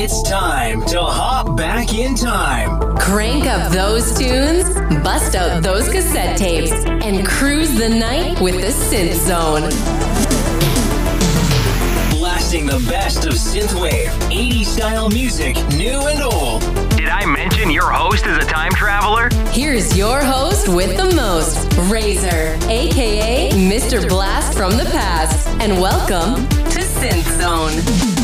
It's time to hop back in time. Crank up those tunes, bust out those cassette tapes, and cruise the night with the Synth Zone. Blasting the best of synthwave, 80s style music, new and old. Did I mention your host is a time traveler? Here's your host with the most, Razor, aka Mr. Blast from the past, and welcome to Synth Zone.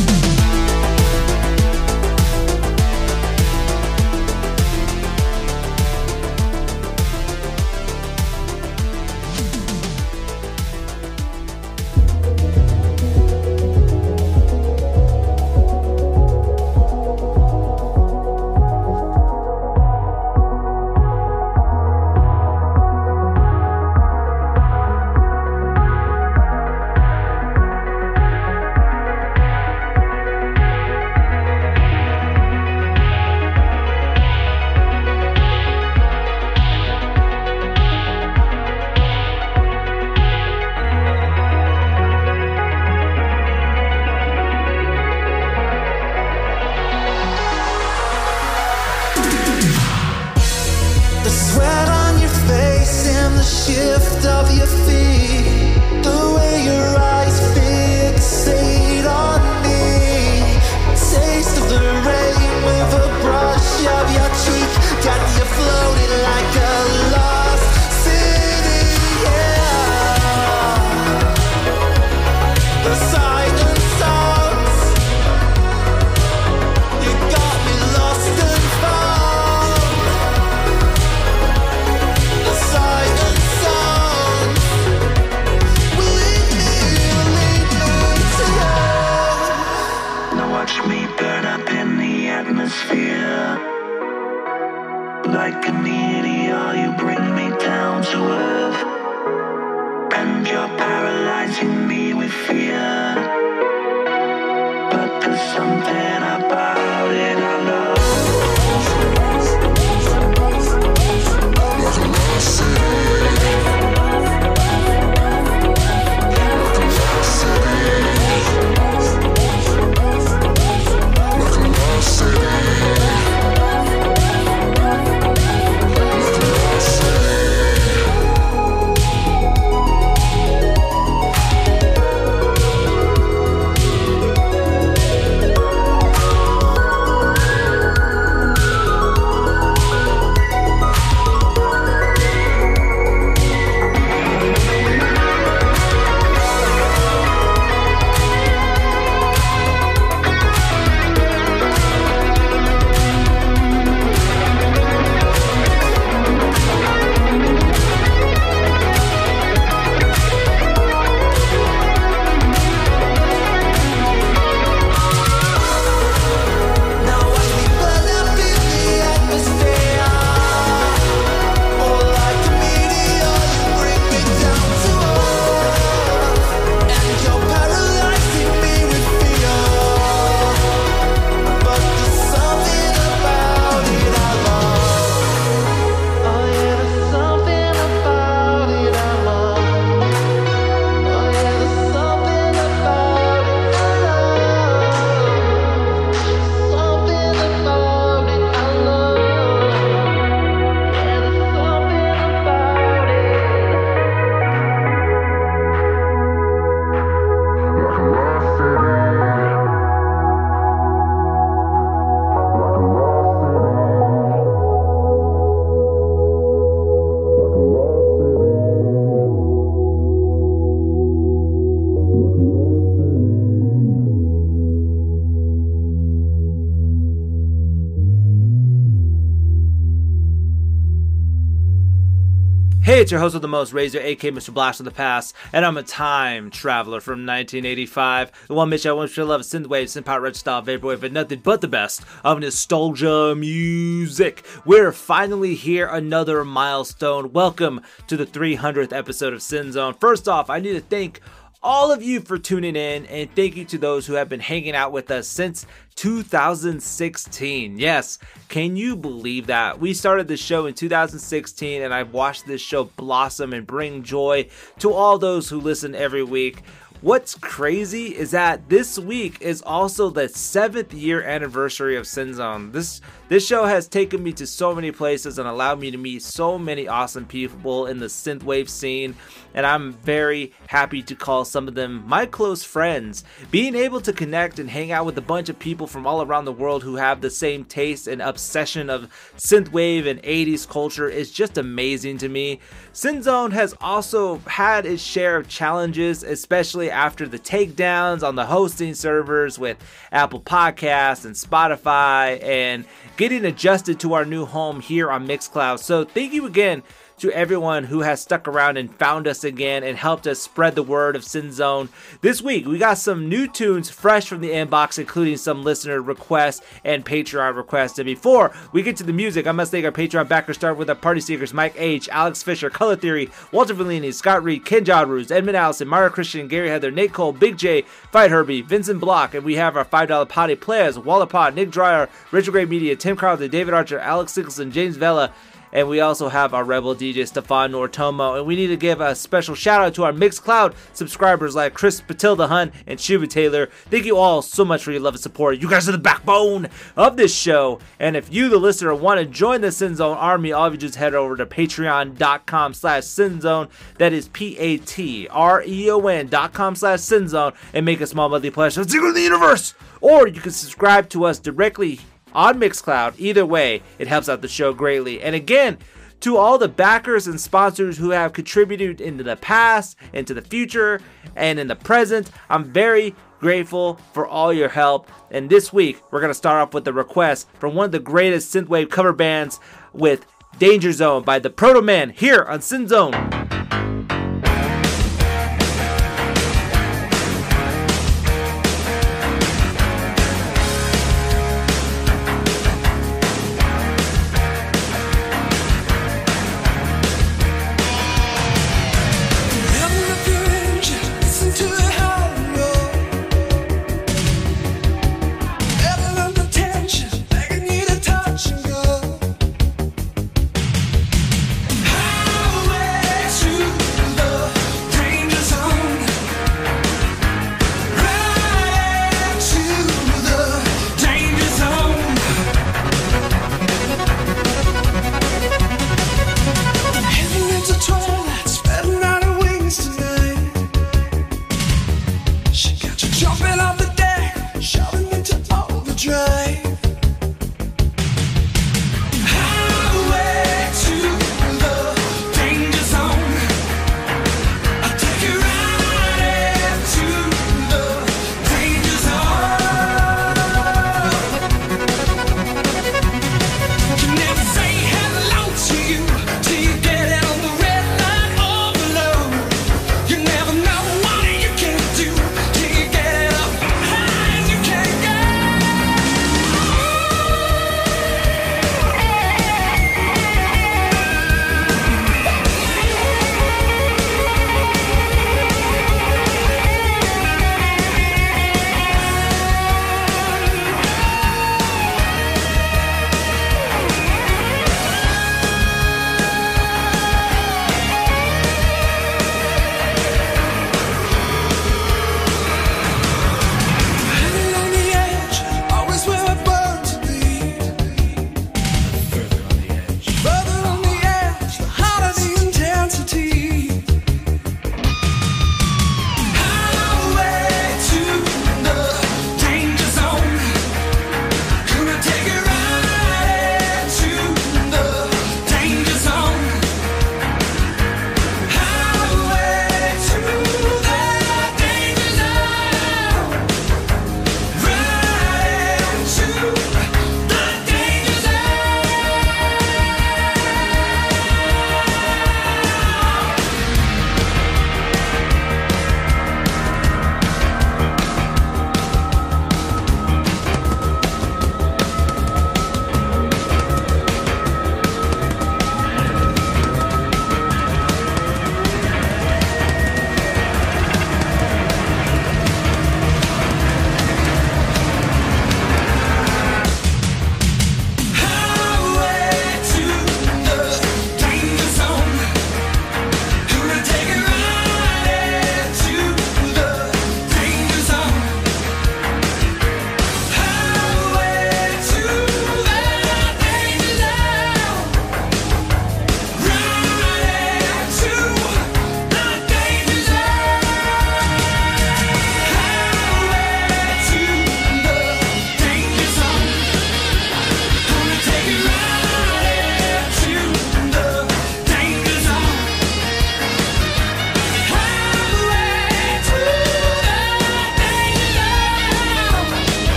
Your host of the most, Razor, aka Mr. Blast of the Past, and I'm a time traveler from 1985. The one Mitch I to love synthwave, synthpop, red style, vaporwave, and nothing but the best of nostalgia music. We're finally here, another milestone. Welcome to the 300th episode of Synth Zone. First off, I need to thank all of you for tuning in, and thank you to those who have been hanging out with us since 2016. Yes, can you believe that? We started the show in 2016, and I've watched this show blossom and bring joy to all those who listen every week. What's crazy is that this week is also the seventh year anniversary of Synth Zone. This this show has taken me to so many places and allowed me to meet so many awesome people in the synthwave scene, and I'm very happy to call some of them my close friends. Being able to connect and hang out with a bunch of people from all around the world who have the same taste and obsession of synthwave and 80s culture is just amazing to me. Synth Zone has also had its share of challenges, especially after the takedowns on the hosting servers with Apple Podcasts and Spotify and getting adjusted to our new home here on Mixcloud. So thank you again to everyone who has stuck around and found us again and helped us spread the word of Synth Zone. This week, we got some new tunes fresh from the inbox, including some listener requests and Patreon requests. And before we get to the music, I must thank our Patreon backers, start with our party seekers Mike H., Alex Fisher, Color Theory, Walter Vellini, Scott Reed, Ken Jodruz, Edmund Allison, Mario Christian, Gary Heather, Nate Cole, Big J, Fight Herbie, Vincent Block, and we have our $5 potty players, Waller Pot, Nick Dreyer, Richard Gray Media, Tim Carlton, David Archer, Alex Nicholson, James Vela, and we also have our Rebel DJ Stefan Nortomo. And we need to give a special shout out to our Mixcloud subscribers like Chris Patilda Hunt and Shuba Taylor. Thank you all so much for your love and support. You guys are the backbone of this show. And if you, the listener, want to join the Synth Zone Army, all of you just head over to patreon.com slash synthzone. That is P-A-T-R-E-O-N dot com slash synthzone and make a small monthly pledge to the universe. Or you can subscribe to us directly on Mixcloud. Either way, it helps out the show greatly. And again, to all the backers and sponsors who have contributed into the past, into the future, and in the present, I'm very grateful for all your help. And this week, we're going to start off with a request from one of the greatest synthwave cover bands with Danger Zone by the Protomen here on Synth Zone.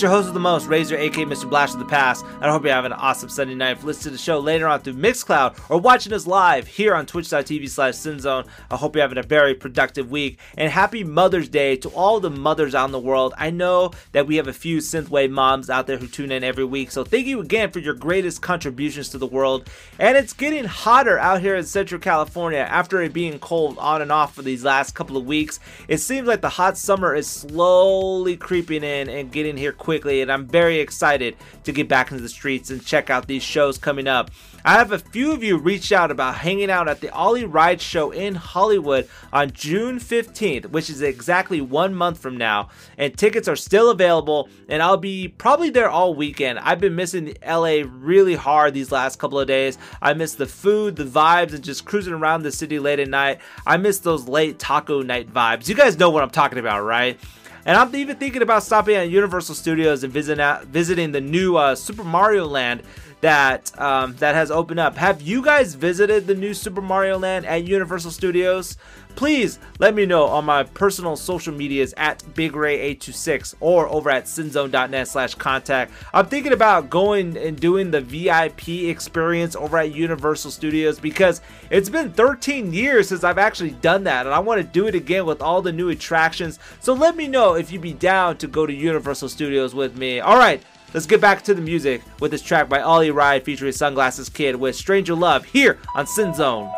It's your host of the most, Razor, aka Mr. Blast of the Past, and I hope you're having an awesome Sunday night. If listening to the show later on through Mixcloud or watching us live here on twitch.tv slash Synthzone, I hope you're having a very productive week. And happy Mother's Day to all the mothers out in the world. I know that we have a few Synthwave moms out there who tune in every week, so thank you again for your greatest contributions to the world. And it's getting hotter out here in Central California after it being cold on and off for these last couple of weeks. It seems like the hot summer is slowly creeping in and getting here quickly, and I'm very excited to get back into the streets and check out these shows coming up. I have a few of you reached out about hanging out at the Ollie Wride Show in Hollywood on June 15th, which is exactly one month from now. And tickets are still available, and I'll be probably there all weekend. I've been missing LA really hard these last couple of days. I miss the food, the vibes, and just cruising around the city late at night. I miss those late taco night vibes. You guys know what I'm talking about, right? And I'm even thinking about stopping at Universal Studios and visiting, visiting the new uh, Super Mario Land that um, that has opened up. Have you guys visited the new Super Mario Land at Universal Studios? Please let me know on my personal social medias at BigRay826 or over at Synthzone.net slash contact. I'm thinking about going and doing the VIP experience over at Universal Studios because it's been 13 years since I've actually done that and I want to do it again with all the new attractions. So let me know if you'd be down to go to Universal Studios with me. All right, Let's get back to the music with this track by Ollie Wride featuring Sunglasses Kid with Stranger Love here on Synth Zone.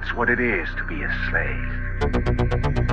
That's what it is to be a slave.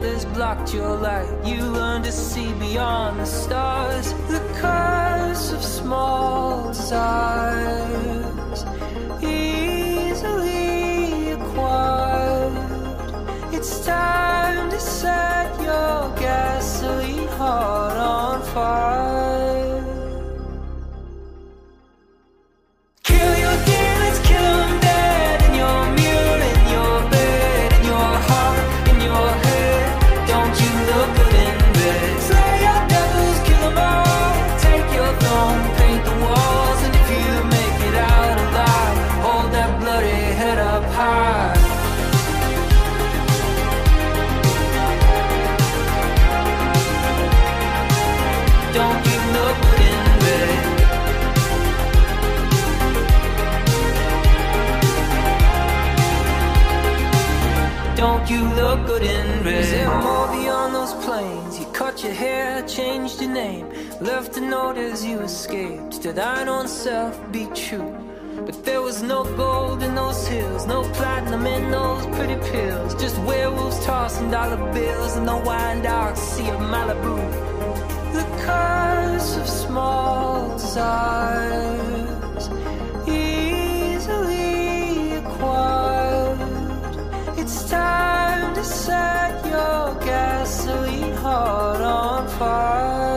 others blocked your light. You learned to see beyond the stars. The curse of small desires easily acquired. It's time to set your gasoline heart on fire. your hair, changed your name. Left a note as you escaped to thine own self be true. But there was no gold in those hills, no platinum in those pretty pills. Just werewolves tossing dollar bills in the wine dark sea of Malibu. The curse of small desires easily acquired. It's time to set your gasoline heart on fire.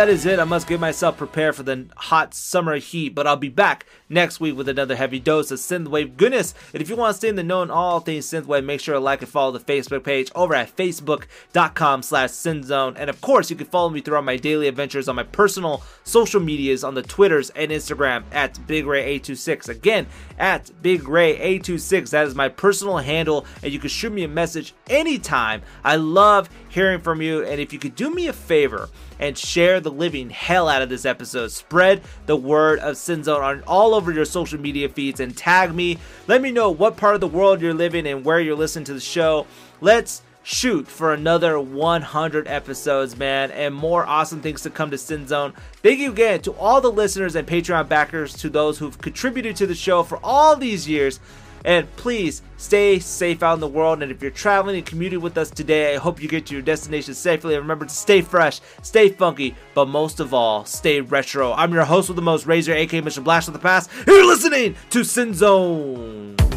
That is it. I must get myself prepared for the hot summer heat, but I'll be back next week with another heavy dose of synthwave goodness. And if you want to stay in the know on all things synthwave, make sure to like and follow the Facebook page over at facebook.com slash synthzone. And of course, you can follow me throughout my daily adventures on my personal social medias on the Twitters and Instagram at BigRay826. Again, at BigRay826. That is my personal handle, and you can shoot me a message anytime. I love hearing from you. And if you could do me a favor, and share the living hell out of this episode. Spread the word of Synthzone on all over your social media feeds and tag me. Let me know what part of the world you're living and where you're listening to the show. Let's shoot for another 100 episodes, man, and more awesome things to come to Synthzone. Thank you again to all the listeners and Patreon backers, to those who've contributed to the show for all these years. And please stay safe out in the world. And if you're traveling and commuting with us today, I hope you get to your destination safely. And remember to stay fresh, stay funky, but most of all, stay retro. I'm your host with the most, Razor, aka Mr. Blast of the Past. You're listening to Synth Zone.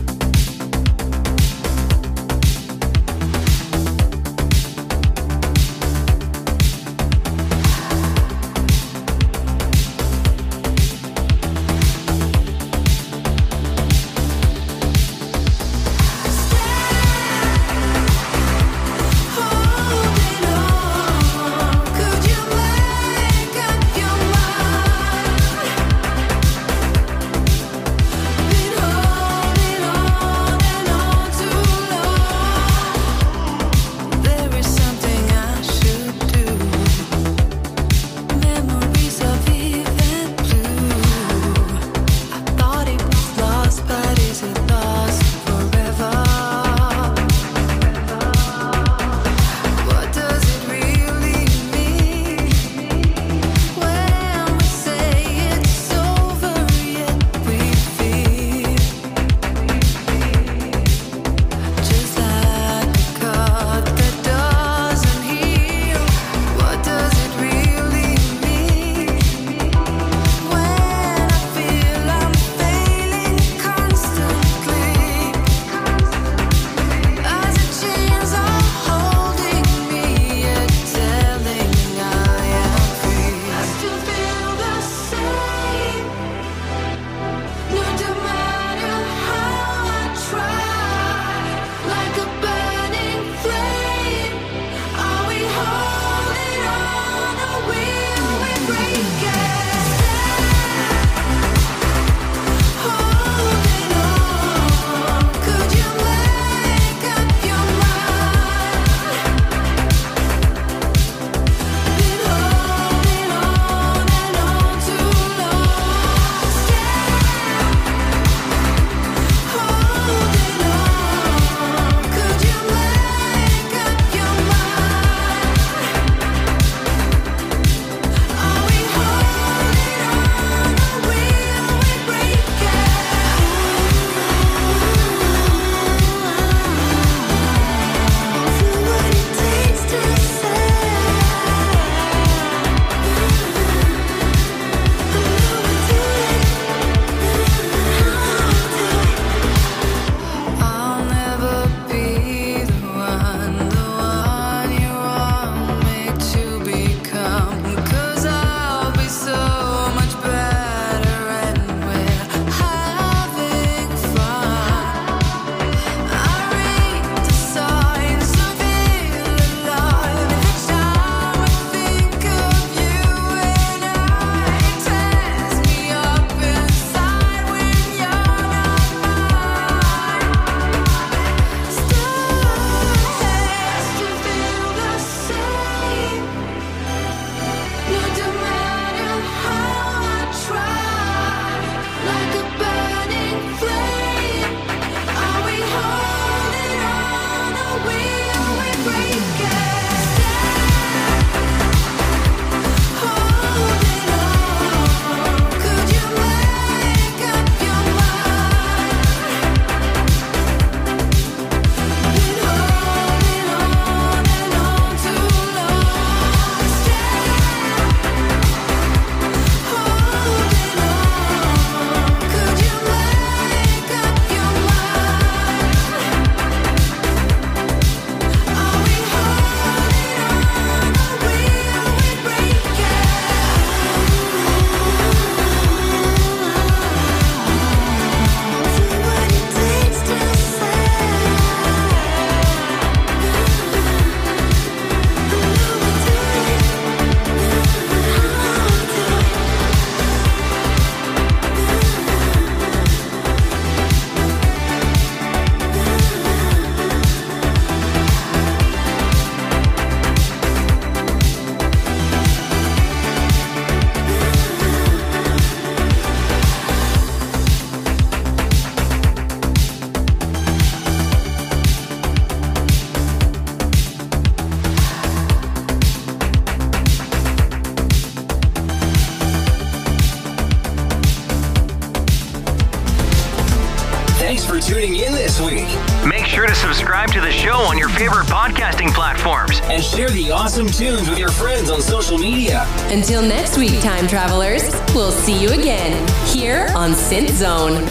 And share the awesome tunes with your friends on social media. Until next week, time travelers, we'll see you again here on Synth Zone.